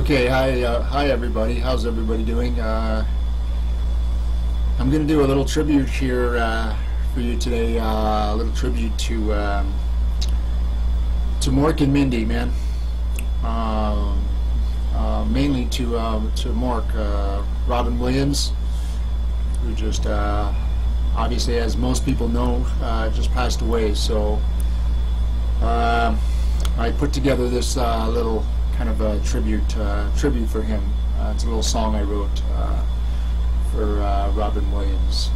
Okay, hi, uh, hi everybody. How's everybody doing? Uh, I'm going to do a little tribute here uh, for you today. Uh, a little tribute to um, to Mork and Mindy, man. Um, uh, mainly to um, to Mork, uh, Robin Williams, who just obviously, as most people know, just passed away. So I put together this little kind of a tribute uh, tribute for him. Uh, it's a little song I wrote uh, for Robin Williams.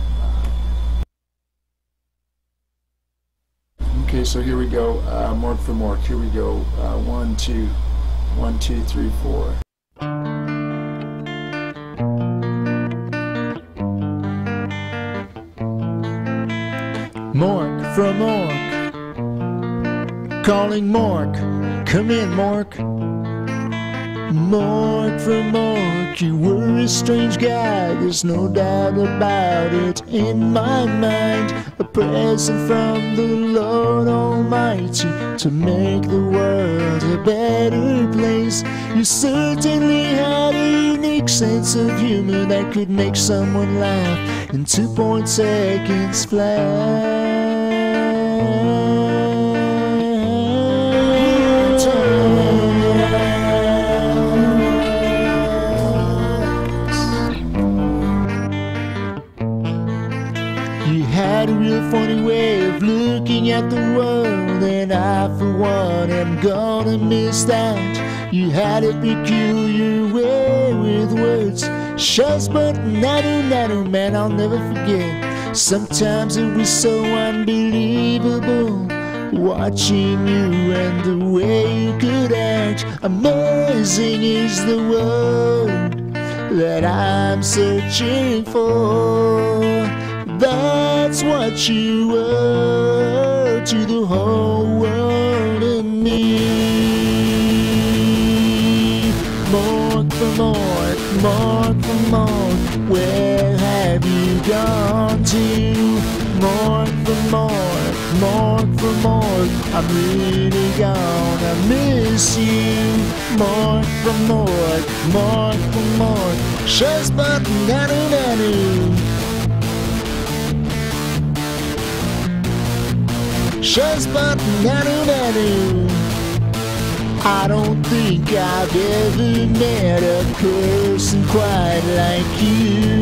okay, so here we go. Uh, Mork from Ork. Here we go. one, two, one, two, three, four. Mork from Ork. Calling Mork. Come in, Mork. Mork from Ork, you were a strange guy, there's no doubt about it in my mind. A present from the Lord Almighty to make the world a better place. You certainly had a unique sense of humor that could make someone laugh in two point seconds flat. One, am gonna miss that. You had a peculiar way with words, shazbot nanu, nanu, man, I'll never forget. Sometimes it was so unbelievable watching you and the way you could act. Amazing is the word that I'm searching for. That's what you were to the whole world and me. Mork from Ork, Mork from Ork, where have you gone to? Mork from Ork, Mork from Ork, I'm really gonna miss you. Mork from Ork, Mork from Ork, shush button, nanu nanu. Just but nanu nanu. I don't think I've ever met a person quite like you.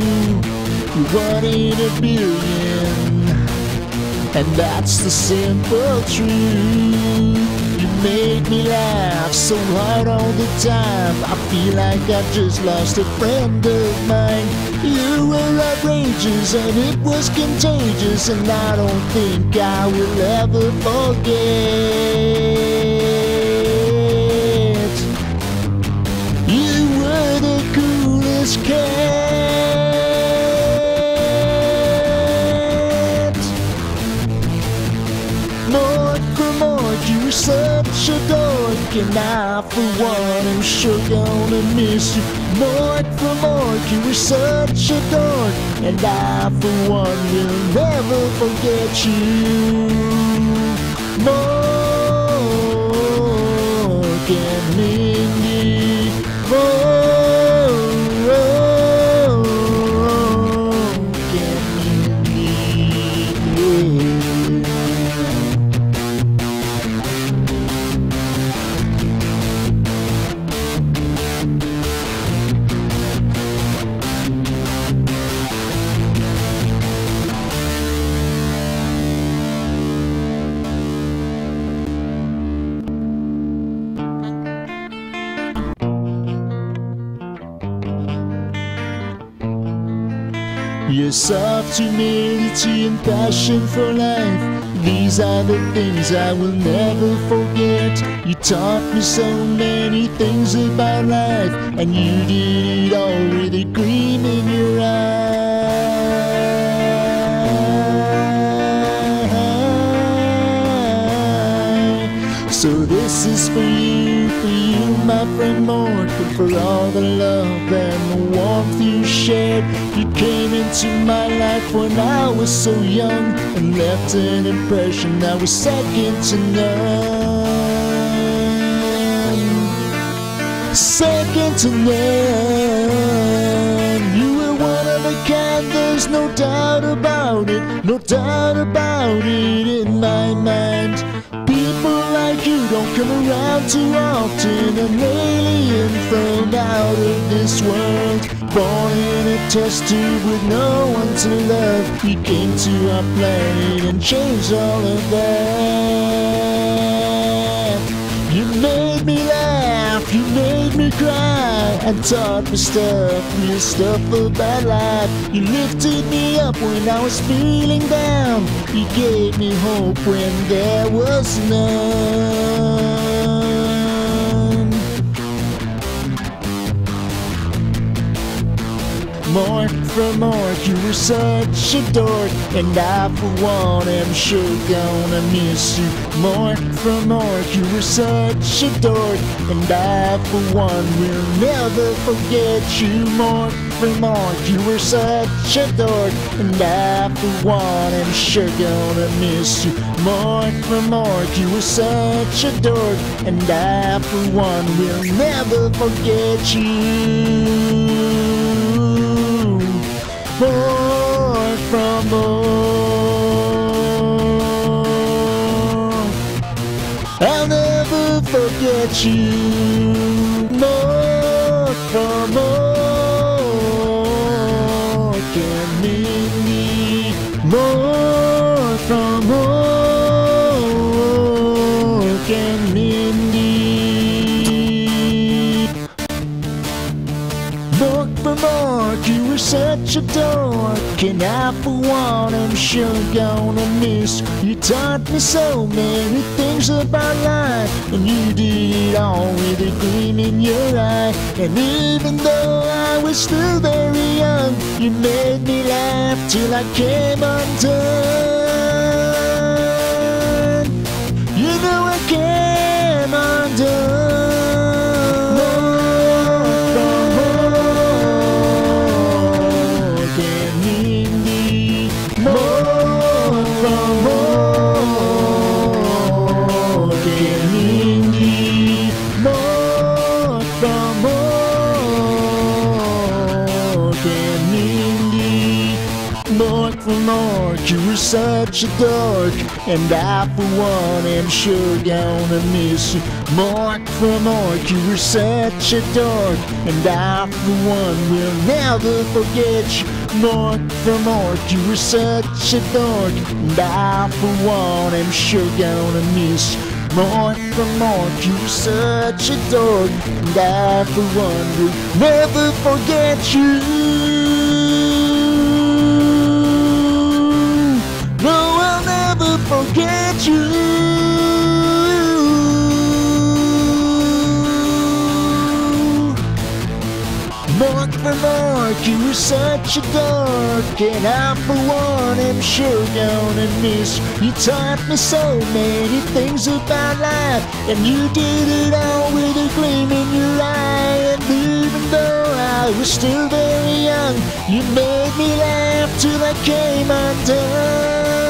One in a billion, and that's the simple truth make me laugh so hard all the time. I feel like I've just lost a friend of mine. You were outrageous and it was contagious, and I don't think I will ever forget. I for one am sure gonna miss you Mork from Ork, you were such a dork And I for one will never forget you. And Mindy Your soft humility and passion for life. These are the things I will never forget. You taught me so many things about life And you did it all with a gleam in your eye this is for you, for you my friend Mork And for all the love and the warmth you shared You came into my life when I was so young And left an impression that was second to none second to none. You were one of a kind, there's no doubt about it, no doubt about it in my mind. Come around too often, an alien from out of this world. Born in a test tube with no one to love, you came to our planet and changed all of that. You made me laugh, you made me cry, and taught me stuff, real stuff about life. You lifted me up when I was feeling down, you gave me hope when there was none. Mork from Ork, you were such a dork, and I for one am sure gonna miss you. Mork from Ork, you were such a dork, and I for one will never forget you. Mork from Ork, you were such a dork, and I for one am sure gonna miss you. Mork from Ork, you were such a dork, and I for one will never forget you Mork from Ork. I'll never forget you. More such a dork And I for one am sure gonna miss You taught me so many things about life. And you did it all with a gleam in your eye. And even though I was still very young You made me laugh till I came undone such a dork, and I for one am sure gonna miss you. Mork from Ork, you were such a dork, and I for one will never forget you. Mork from Ork, you were such a dork, and I for one am sure gonna miss you. Mork from Ork, you were such a dork, and I for one will never forget you. Forget you. Mork from Ork, you were such a dork, and I for one am sure gonna miss. You taught me so many things about life, and you did it all with a gleam in your eye. And even though I was still very young, you made me laugh till I came undone.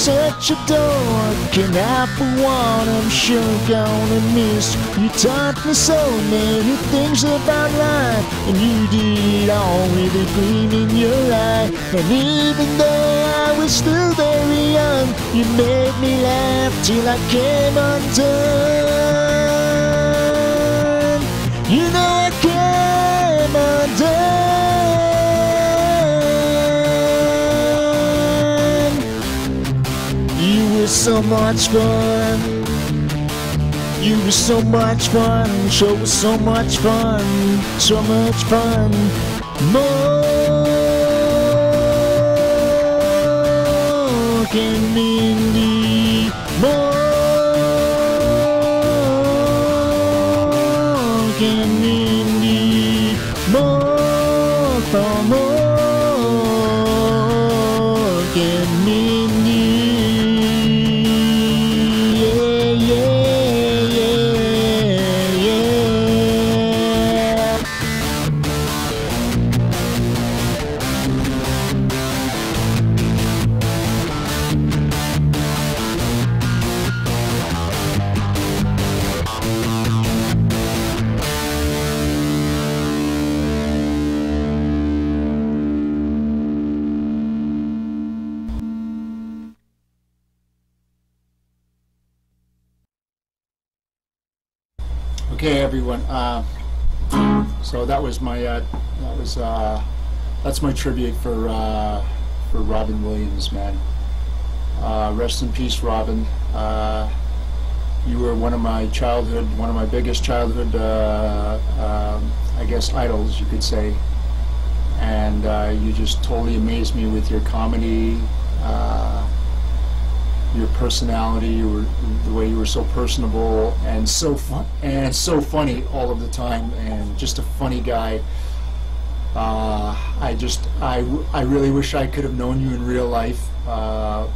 Such a dork, and I for one am sure gonna miss. You taught me so many things about life, and you did it all with a gleam in your eye. And even though I was still very young, you made me laugh till I came undone. You know so much fun. You were so much fun. Show was so much fun. So much fun. More can Okay, everyone. Uh, so that was my uh, that was uh, that's my tribute for uh, for Robin Williams, man. Uh, rest in peace, Robin. Uh, you were one of my childhood, one of my biggest childhood, um, I guess, idols, you could say. And you just totally amazed me with your comedy, your personality, you were, the way you were so personable and so fun and so funny all of the time, and just a funny guy. Uh, I just, I, I really wish I could have known you in real life. Uh,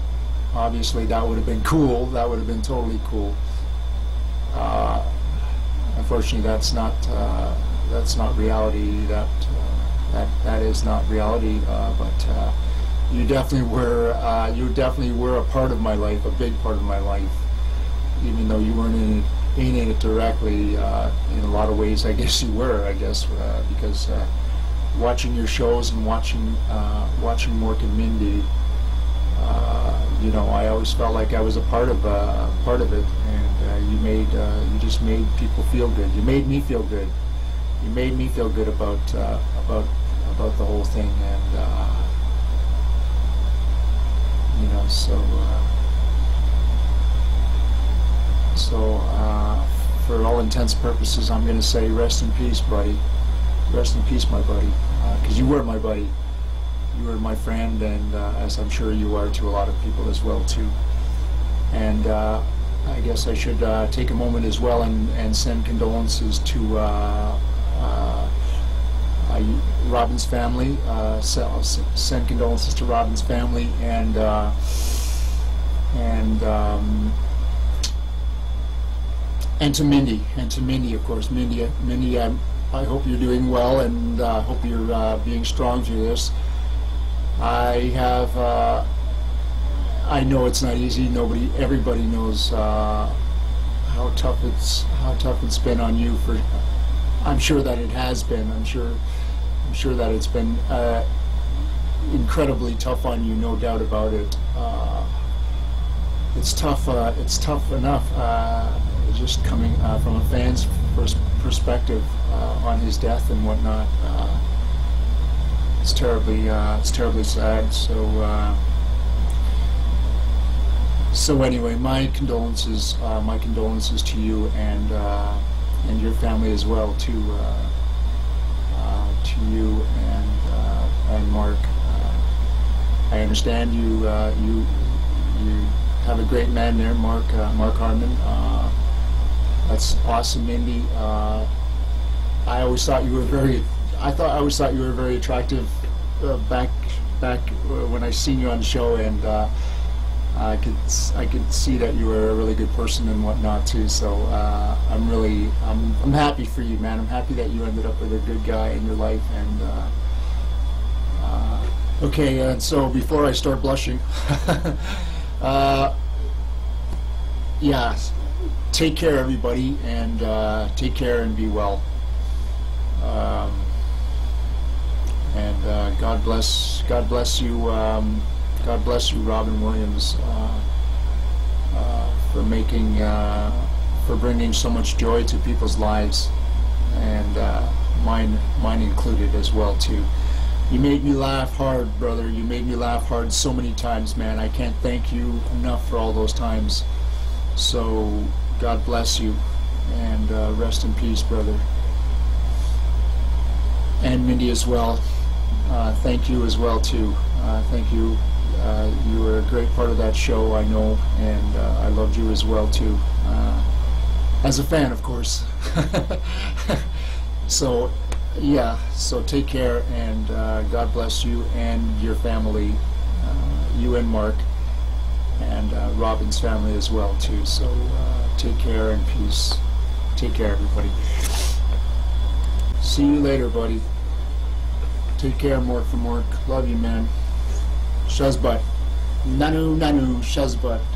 obviously, that would have been cool. That would have been totally cool. Uh, unfortunately, that's not, uh, that's not reality. That, uh, that, that is not reality. Uh, but uh, you definitely were, uh, you definitely were a part of my life, a big part of my life. Even though you weren't in it, in it directly, uh, in a lot of ways, I guess you were. I guess uh, because. Uh, watching your shows and watching uh, watching Mork and Mindy, uh, you know, I always felt like I was a part of part of it, and you made you just made people feel good. You made me feel good. You made me feel good about about about the whole thing, and uh, so uh, so uh, for all intents and purposes, I'm going to say rest in peace, buddy. Rest in peace, my buddy, because you were my buddy. You were my friend, and uh, as I'm sure you are to a lot of people as well too. And uh, I guess I should uh, take a moment as well and, and send condolences to uh, uh, uh, Robin's family. Uh, so- send condolences to Robin's family and uh, and. Um, and to Mindy, and to Mindy, of course. Mindy, Mindy, I, I hope you're doing well, and uh, hope you're uh, being strong through this. I have, uh, I know it's not easy. Nobody, everybody knows uh, how tough it's, how tough it's been on you. For, I'm sure that it has been. I'm sure, I'm sure that it's been uh, incredibly tough on you. No doubt about it. Uh, it's tough. Uh, it's tough enough. Uh, just coming uh, from a fan's pers- perspective uh, on his death and whatnot. It's terribly. It's terribly sad. So. So anyway, my condolences. My condolences to you and and your family as well. To uh, to you and uh, and Mark. Uh, I understand you. Uh, you you have a great man there, Mark Mark Harmon. Uh, that's awesome, Mindy. Uh, I always thought you were very. I thought I always thought you were very attractive back back when I seen you on the show, and uh, I could I could see that you were a really good person and whatnot too. So uh, I'm really I'm I'm happy for you, man. I'm happy that you ended up with a good guy in your life, and. Uh, uh, okay, and so before I start blushing, uh, yeah, take care, everybody, and uh, take care and be well. Um, and uh, God bless, God bless you, um, God bless you, Robin Williams, uh, uh, for making, uh, for bringing so much joy to people's lives, and mine, mine included as well too. You made me laugh hard, brother. You made me laugh hard so many times, man. I can't thank you enough for all those times. So, God bless you, and uh, rest in peace, brother. And Mindy as well. Uh, thank you as well too. Uh, thank you. Uh, you were a great part of that show, I know, and uh, I loved you as well too. Uh, as a fan, of course. so, yeah. So take care, and uh, God bless you and your family, uh, you and Mark and uh, Robin's family as well too. So take care and peace. Take care, everybody. See you later, buddy. Take care, Mork from Ork. Love you, man. Shazbot. Nanu, nanu, shazbot.